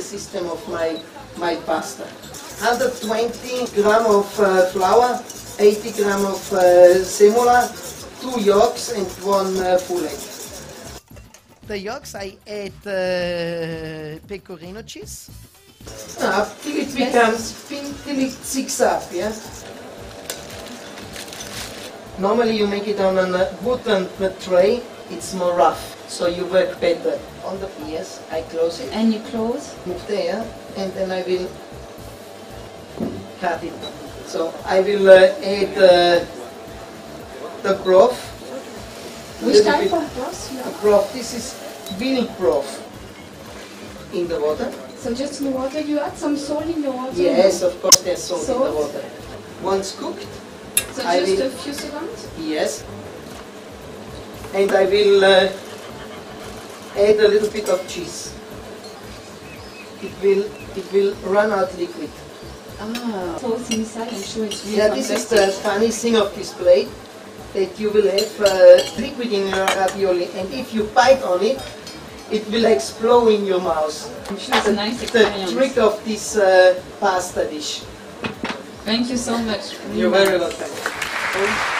system of my, my pasta. 120 gram of uh, flour, 80 gram of uh, semola, two yolks and one uh, full egg. The yolks I add uh, pecorino cheese. Up till it becomes, till it sticks up, yeah? Normally you make it on a wooden tray, it's more rough, so you work better. On the yes, I close it, And you close? move there, and then I will cut it. So I will uh, add uh, the broth. Which type of broth have? broth, this is milk broth in the water. So just in the water, you add some salt in the water? Yes, of course there's salt, in the water. Once cooked, So I just will- a few seconds? yes. And I will uh, add a little bit of cheese. It will, it will run out liquid. Ah. So it's inside, I'm sure it's really Yeah, this is the funny thing of this plate, that you will have uh, liquid in your ravioli, and if you bite on it, it will explode in your mouth. I'm sure it's a nice The trick of this uh, pasta dish. Thank you so much. You're very nice. welcome.